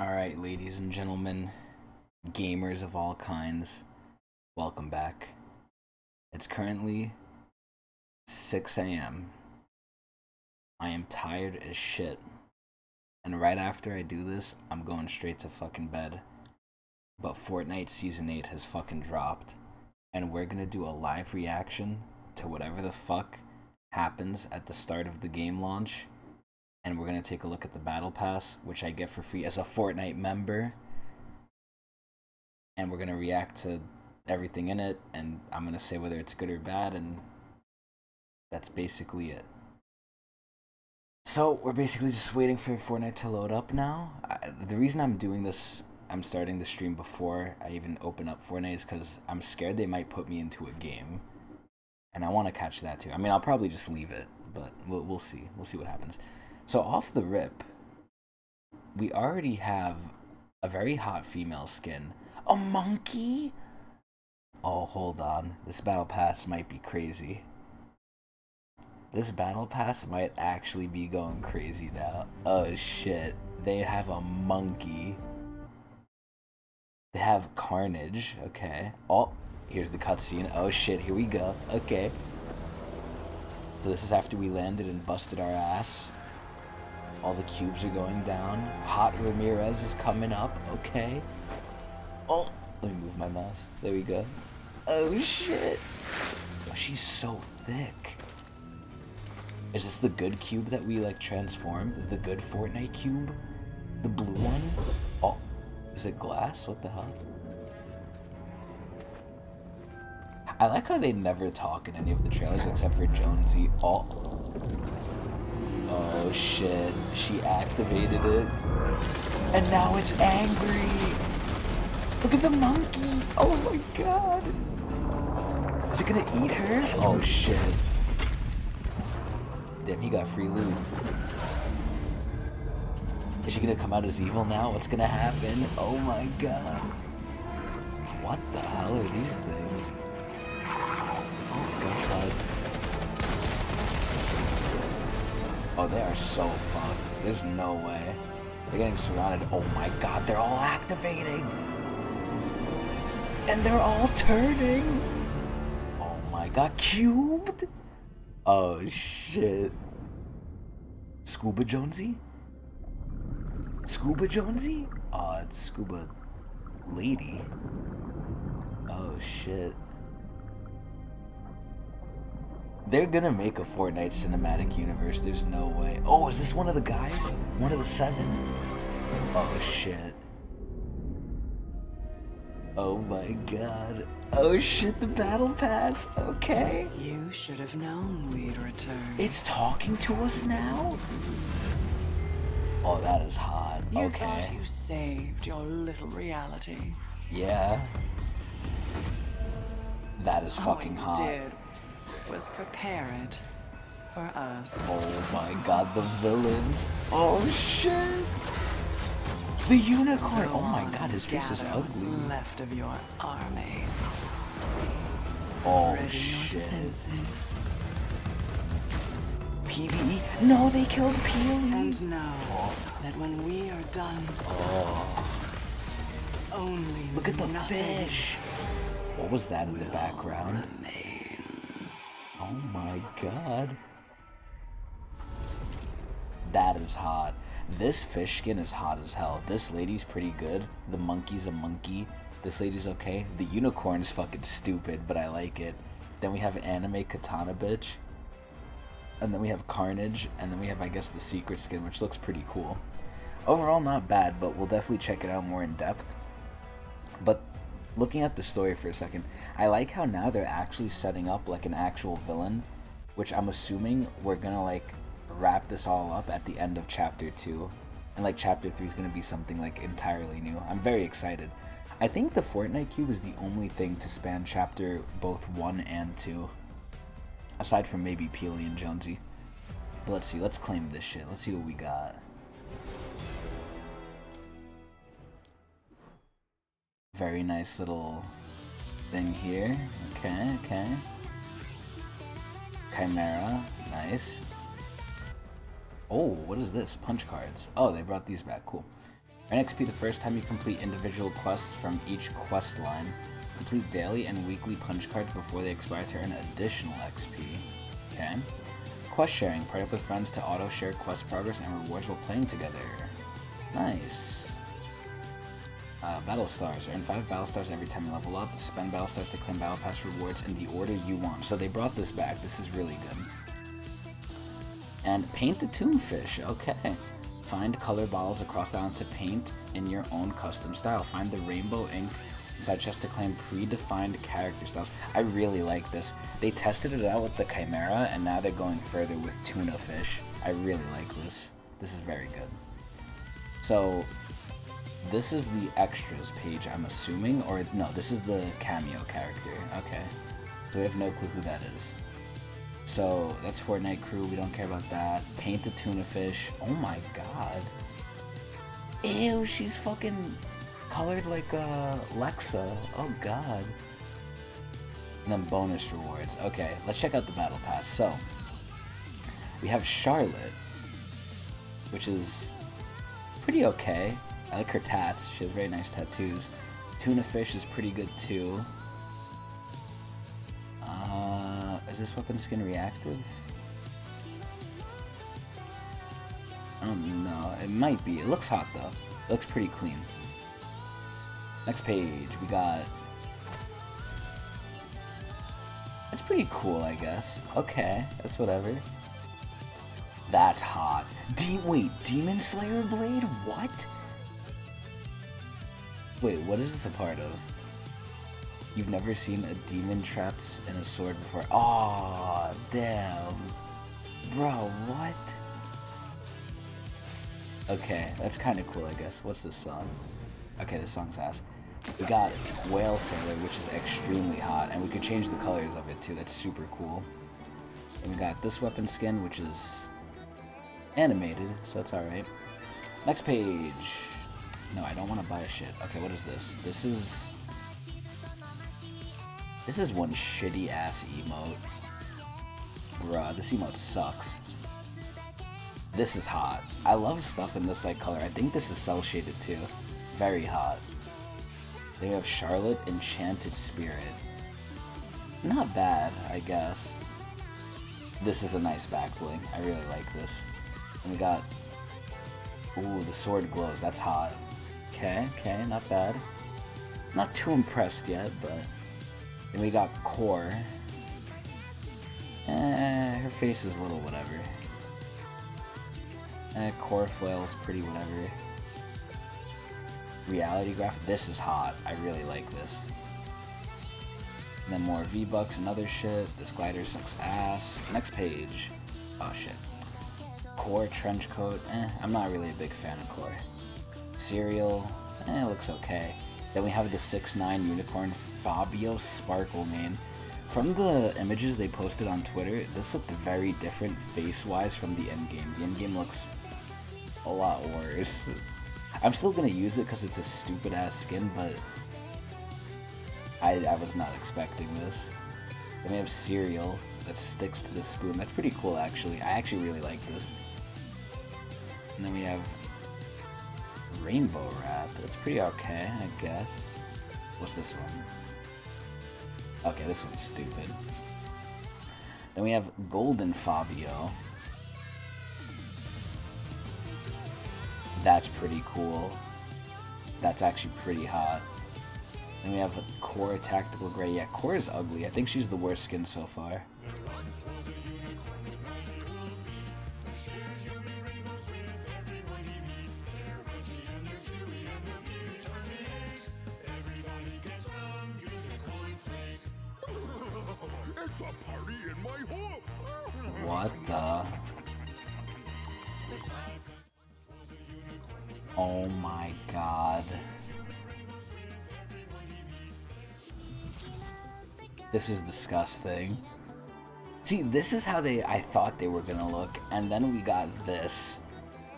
Alright, ladies and gentlemen, gamers of all kinds, welcome back. It's currently 6 a.m. I am tired as shit. And right after I do this, I'm going straight to fucking bed. But Fortnite Season 8 has fucking dropped. And we're gonna do a live reaction to whatever the fuck happens at the start of the game launch and we're going to take a look at the battle pass which i get for free as a fortnite member and we're going to react to everything in it and i'm going to say whether it's good or bad and that's basically it so we're basically just waiting for fortnite to load up now I, the reason i'm doing this i'm starting the stream before i even open up fortnite is because i'm scared they might put me into a game and I want to catch that too. I mean, I'll probably just leave it, but we'll we'll see. We'll see what happens. So off the rip, we already have a very hot female skin. A monkey? Oh, hold on. This battle pass might be crazy. This battle pass might actually be going crazy now. Oh shit. They have a monkey. They have Carnage, okay. Oh, Here's the cutscene. Oh shit, here we go. Okay. So this is after we landed and busted our ass. All the cubes are going down. Hot Ramirez is coming up. Okay. Oh, let me move my mouse. There we go. Oh shit. Oh, she's so thick. Is this the good cube that we like transformed? The good Fortnite cube? The blue one? Oh, is it glass? What the hell? I like how they never talk in any of the trailers except for Jonesy. Oh. Oh shit. She activated it. And now it's angry. Look at the monkey. Oh my god. Is it gonna eat her? Oh shit. Damn, he got free loot. Is she gonna come out as evil now? What's gonna happen? Oh my god. What the hell are these things? Oh, Oh, they are so fucked. There's no way. They're getting surrounded. Oh my god, they're all activating! And they're all turning! Oh my god, cubed? Oh shit. Scuba Jonesy? Scuba Jonesy? Oh, it's Scuba Lady. Oh shit. They're gonna make a Fortnite cinematic universe. There's no way. Oh, is this one of the guys? One of the seven? Oh shit. Oh my god. Oh shit, the battle pass. Okay. You should have known we'd return. It's talking to us now? Oh, that is hot. You okay. thought you saved your little reality. Yeah. That is oh, All fucking hot. did was prepared for us. Oh my god, the villains. Oh shit. The unicorn. Oh my god, his face is ugly. left of your army. Oh shit. PvE? No, they killed Peely. And know that when we are done, Oh, only look at the fish. What was that in the background? remain. Oh my god. That is hot. This fish skin is hot as hell. This lady's pretty good. The monkey's a monkey. This lady's okay. The unicorn is fucking stupid, but I like it. Then we have anime katana bitch. And then we have carnage. And then we have, I guess, the secret skin, which looks pretty cool. Overall, not bad, but we'll definitely check it out more in depth. But looking at the story for a second, I like how now they're actually setting up like an actual villain, which I'm assuming we're gonna like wrap this all up at the end of chapter two, and like chapter three is gonna be something like entirely new. I'm very excited. I think the Fortnite cube is the only thing to span chapter both one and two, aside from maybe Peely and Jonesy. But let's see. Let's claim this shit. Let's see what we got. Very nice little thing here. Okay, okay. Chimera, nice. Oh, what is this? Punch cards. Oh, they brought these back. Cool. Earn XP the first time you complete individual quests from each quest line. Complete daily and weekly punch cards before they expire to earn additional XP. Okay. Quest sharing. Part up with friends to auto share quest progress and rewards while playing together. Nice. Uh, battle stars. Earn 5 battle stars every time you level up. Spend battle stars to claim battle pass rewards in the order you want. So they brought this back. This is really good. And paint the Toona Fish. Okay. Find color bottles across the island to paint in your own custom style. Find the rainbow ink inside chest to claim predefined character styles. I really like this. They tested it out with the Chimera, and now they're going further with Toona Fish. I really like this. This is very good. So, this is the extras page, I'm assuming, or no, this is the cameo character. Okay. So we have no clue who that is. So that's Fortnite crew. We don't care about that. Paint the Toona Fish. Oh my god. Ew, she's fucking colored like uh, Lexa. Oh god. And then bonus rewards. Okay, let's check out the battle pass. So we have Charlotte, which is pretty okay. I like her tats. She has very nice tattoos. Toona Fish is pretty good too. Uh, is this weapon skin reactive? I don't know. It might be. It looks hot though. It looks pretty clean. Next page, we got. That's pretty cool, I guess. Okay, that's whatever. That's hot. De wait, Demon Slayer Blade? What? Wait, what is this a part of? You've never seen a demon trapped in a sword before. Aw, oh, damn. Bro, what? Okay, that's kind of cool, I guess. What's this song? Okay, this song's ass. We got Whale Sailor, which is extremely hot, and we could change the colors of it too. That's super cool. And we got this weapon skin, which is animated, so that's alright. Next page. No, I don't want to buy a shit. Okay, what is this? This is... This is one shitty ass emote. Bruh, this emote sucks. This is hot. I love stuff in this like color. I think this is cel shaded too. Very hot. Then we have Charlotte Enchanted Spirit. Not bad, I guess. This is a nice back bling. I really like this. And we got... Ooh, the sword glows. That's hot. Okay, okay, not bad. Not too impressed yet, but... Then we got Kor. Eh, her face is a little whatever. Eh, Kor Flail is pretty whatever. Reality Graph, this is hot. I really like this. And then more V-Bucks and other shit. This glider sucks ass. Next page. Oh shit. Kor Trench Coat, eh, I'm not really a big fan of Kor. Cereal, eh, looks okay. Then we have the 6'9 Unicorn Fabio Sparklemane. From the images they posted on Twitter, this looked very different face-wise from the endgame. The endgame looks a lot worse. I'm still gonna use it because it's a stupid-ass skin, but I, I was not expecting this. Then we have cereal that sticks to the spoon. That's pretty cool, actually. I actually really like this. And then we have rainbow wrap. That's pretty okay, I guess. What's this one? Okay, this one's stupid. Then we have Golden Fabio. That's pretty cool. That's actually pretty hot. And we have a Kor Tactical Gray. Yeah, Kor is ugly. I think she's the worst skin so far. What the? Oh my god. This is disgusting. See, this is how they I thought they were gonna look, and then we got this.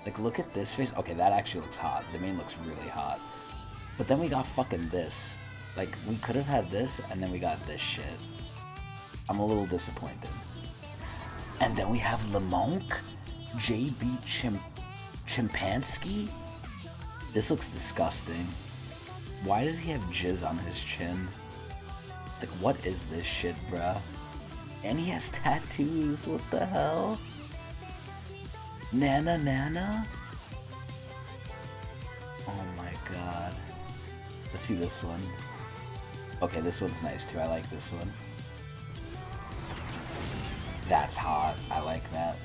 Like, look at this face. Okay, that actually looks hot. The main looks really hot. But then we got fucking this. Like, we could have had this, and then we got this shit. I'm a little disappointed. And then we have Lemonk, JB Chim Chimpanski. This looks disgusting. Why does he have jizz on his chin? Like, what is this shit, bruh? And he has tattoos. What the hell? Nana Nana? Oh my god. Let's see this one. Okay, this one's nice too. I like this one. That's hot. I like that.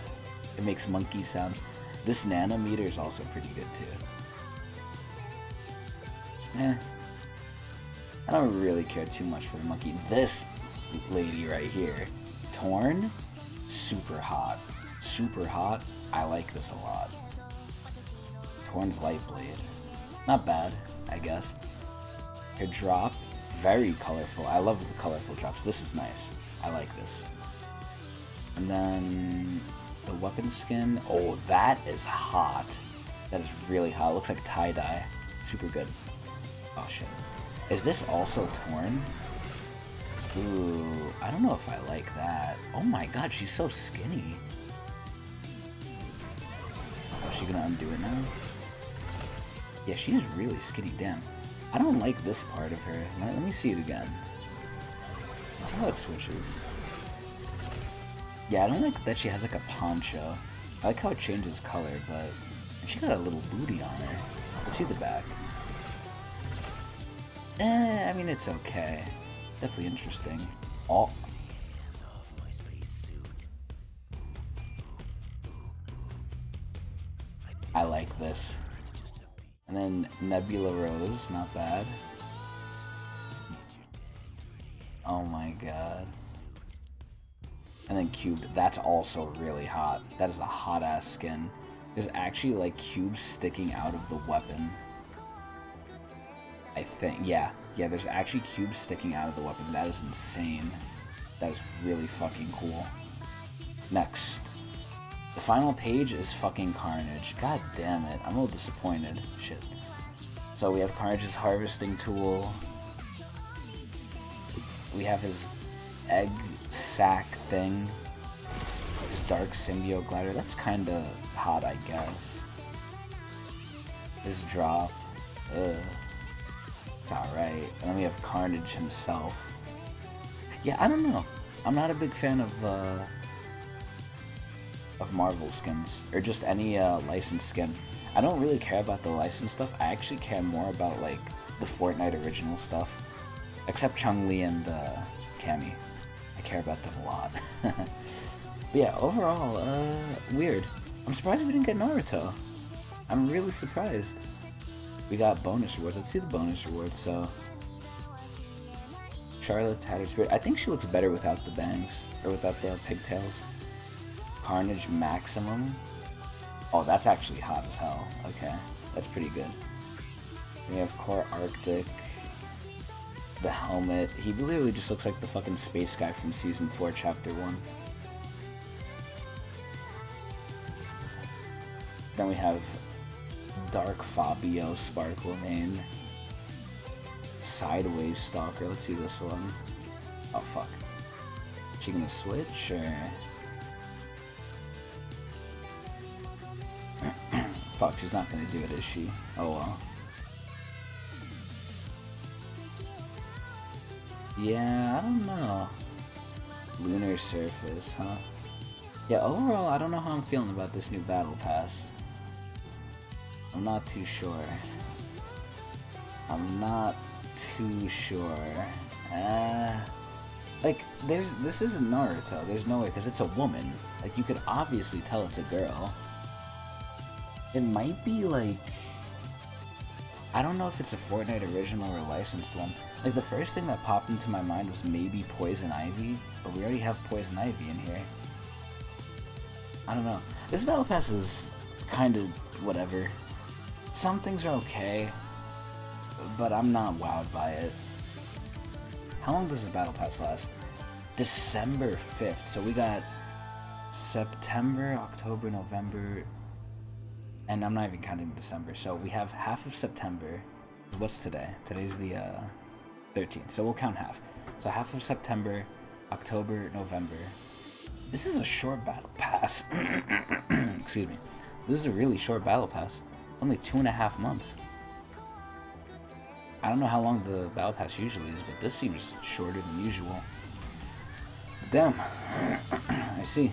It makes monkey sounds. This nanometer is also pretty good too. Eh. I don't really care too much for the monkey. This lady right here, Torin, super hot. Super hot. I like this a lot. Torin's Light Blade. Not bad, I guess. Her drop, very colorful. I love the colorful drops. This is nice. I like this. And then the weapon skin. Oh, that is hot. That is really hot. It looks like tie-dye. Super good. Oh shit. Is this also Torin? Ooh, I don't know if I like that. Oh my god, she's so skinny. Oh, is she gonna undo it now? Yeah, she's really skinny, damn. I don't like this part of her. Let, me see it again. Let's see how it switches. Yeah, I don't like that she has like a poncho. I like how it changes color, but she got a little booty on her. Let's see the back. Eh, I mean, it's okay. Definitely interesting. All. I like this. And then Nebula Rose, not bad. Oh my god. And then Cube, that's also really hot. That is a hot ass skin. There's actually like cubes sticking out of the weapon. I think, yeah. Yeah, there's actually cubes sticking out of the weapon. That is insane. That is really fucking cool. Next. The final page is fucking Carnage. God damn it. I'm a little disappointed. Shit. So we have Carnage's harvesting tool. We have his egg sack thing. This dark symbiote glider. That's kinda hot, I guess. This drop. Ugh. It's alright. And then we have Carnage himself. Yeah, I don't know. I'm not a big fan of uh, of Marvel skins or just any uh, licensed skin. I don't really care about the licensed stuff. I actually care more about like the Fortnite original stuff, except Chun-Li and uh, Cammy. I care about them a lot. but yeah, overall, uh, weird. I'm surprised we didn't get Naruto. I'm really surprised. We got bonus rewards. Let's see the bonus rewards. So, Charlotte Tattered Spirit. I think she looks better without the bangs or without the pigtails. Carnage Maximum. Oh, that's actually hot as hell. Okay, that's pretty good. We have Kor Arctic. The helmet. He literally just looks like the fucking space guy from Season 4, Chapter 1. Then we have Dark Fabio Sparklemane. Sideways Stalker. Let's see this one. Oh, fuck. Is she gonna switch, or... Fuck, she's not gonna do it, is she? Oh well. Yeah, I don't know. Lunar surface, huh? Yeah, overall, I don't know how I'm feeling about this new battle pass. I'm not too sure. I'm not too sure. Uh, like, there's this isn't Naruto. There's no way because it's a woman. Like, you could obviously tell it's a girl. It might be like I don't know if it's a Fortnite original or a licensed one. Like the first thing that popped into my mind was maybe Poison Ivy, but we already have Poison Ivy in here. I don't know. This battle pass is kind of whatever. Some things are okay, but I'm not wowed by it. How long does this battle pass last? December 5th. So we got September, October, November, and I'm not even counting December. So we have half of September. What's today? Today's the uh, 13th. So we'll count half. So half of September, October, November. This is a short battle pass. Excuse me. This is a really short battle pass. Only two and a half months. I don't know how long the battle pass usually is, but this seems shorter than usual. Damn. I see.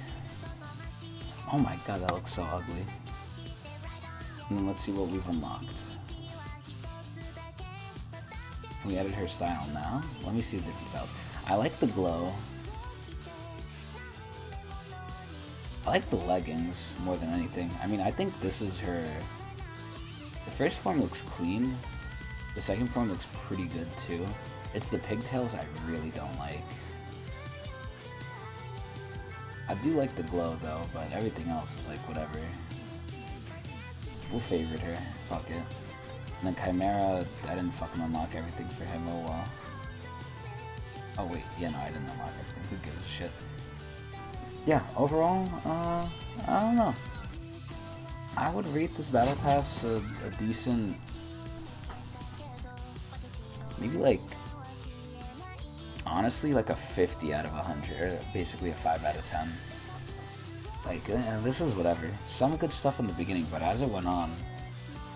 Oh my god, that looks so ugly. And let's see what we've unlocked. We added her style now. Let me see the different styles. I like the glow. I like the leggings more than anything. I mean, I think this is her... The first form looks clean. The second form looks pretty good too. It's the pigtails I really don't like. I do like the glow though, but everything else is like whatever. We'll favorite her. Fuck it. And then Chimera, I didn't fucking unlock everything for him, oh well. Oh wait, yeah, no, I didn't unlock everything. Who gives a shit? Yeah, overall, uh, I don't know. I would rate this battle pass a, a decent, maybe like, honestly, like a 50 out of 100, or basically a 5 out of 10. Like, uh, this is whatever. Some good stuff in the beginning, but as it went on,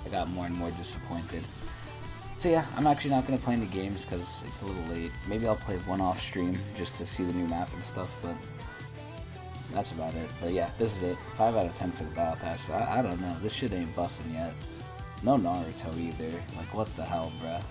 I got more and more disappointed. So yeah, I'm actually not going to play any games because it's a little late. Maybe I'll play one off stream just to see the new map and stuff, but that's about it. But yeah, this is it. 5 out of 10 for the Battle Pass. I, I don't know. This shit ain't busting yet. No Naruto either. Like, what the hell, bruh?